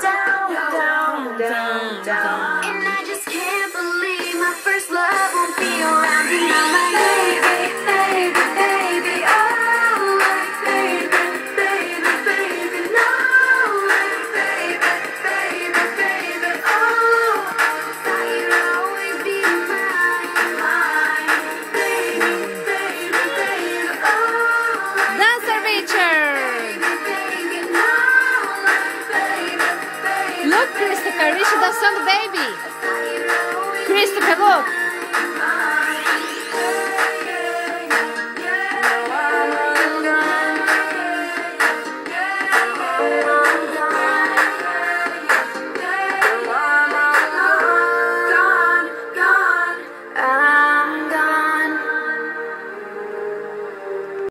down, down. Richie dançando Baby.